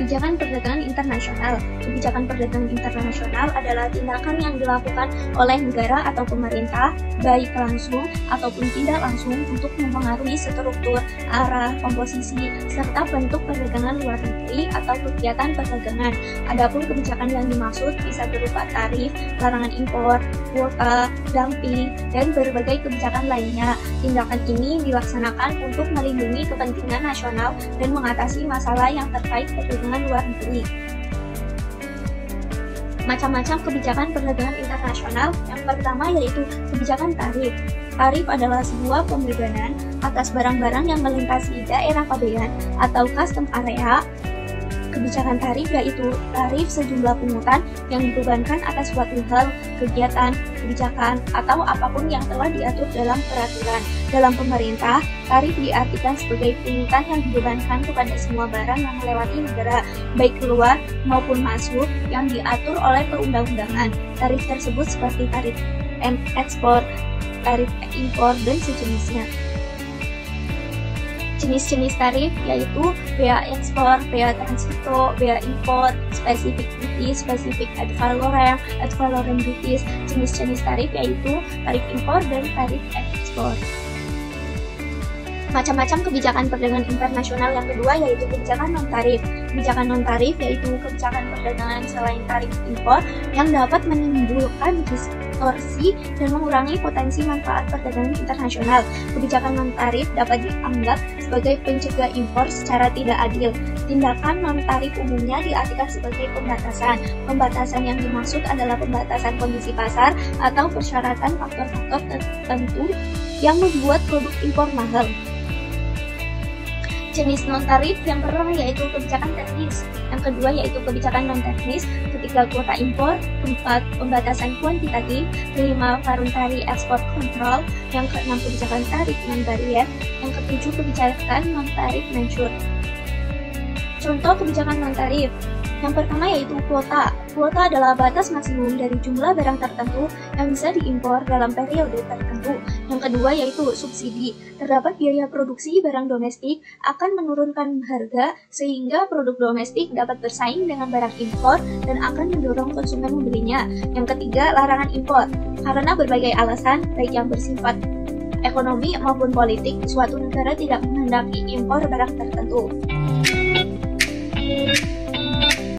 Kebijakan perdagangan internasional. Kebijakan perdagangan internasional adalah tindakan yang dilakukan oleh negara atau pemerintah, baik langsung ataupun tidak langsung untuk mempengaruhi struktur, arah, komposisi, serta bentuk perdagangan luar negeri atau kegiatan perdagangan. Adapun kebijakan yang dimaksud bisa berupa tarif, larangan impor, kuota, dumping, dan berbagai kebijakan lainnya. Tindakan ini dilaksanakan untuk melindungi kepentingan nasional dan mengatasi masalah yang terkait perdagangan luar negeri. Macam-macam kebijakan perdagangan internasional. Yang pertama yaitu kebijakan tarif. Tarif adalah sebuah pembebanan atas barang-barang yang melintasi daerah pabean atau custom area kebijakan tarif yaitu tarif sejumlah pungutan yang dibebankan atas suatu hal, kegiatan, kebijakan, atau apa pun yang telah diatur dalam peraturan. Dalam pemerintah, tarif diartikan sebagai pungutan yang dibebankan kepada semua barang yang melewati negara, baik keluar maupun masuk, yang diatur oleh perundang-undangan. Tarif tersebut seperti tarif ekspor, tarif impor, dan sejenisnya jenis-jenis tarif yaitu bea ekspor, bea transito, bea impor, spesifik duty, spesifik ad valorem, ad valorem duties, jenis-jenis tarif yaitu tarif impor dan tarif ekspor macam-macam kebijakan perdagangan internasional yang kedua yaitu kebijakan non tarif. Kebijakan non tarif yaitu kebijakan perdagangan selain tarif impor yang dapat menimbulkan distorsi dan mengurangi potensi manfaat perdagangan internasional. Kebijakan non tarif dapat dianggap sebagai pencegah impor secara tidak adil. Tindakan non tarif umumnya diartikan sebagai pembatasan. Pembatasan yang dimaksud adalah pembatasan kondisi pasar atau persyaratan faktor-faktor tertentu yang membuat produk impor mahal jenis non tarif yang pertama yaitu kebijakan teknis, yang kedua yaitu kebijakan non teknis, ketiga kuota impor, keempat pembatasan kuantitatif, kelima voluntary export control, yang keenam kebijakan tarif non barrier, yang ketujuh kebijakan non tarif measure. Contoh kebijakan non tarif yang pertama yaitu kuota. Kuota adalah batas maksimum dari jumlah barang tertentu yang bisa diimpor dalam periode tertentu. Yang kedua yaitu subsidi. Terdapat biaya produksi barang domestik akan menurunkan harga sehingga produk domestik dapat bersaing dengan barang impor dan akan mendorong konsumen membelinya. Yang ketiga, larangan impor. Karena berbagai alasan, baik yang bersifat ekonomi maupun politik, suatu negara tidak menghendaki impor barang tertentu.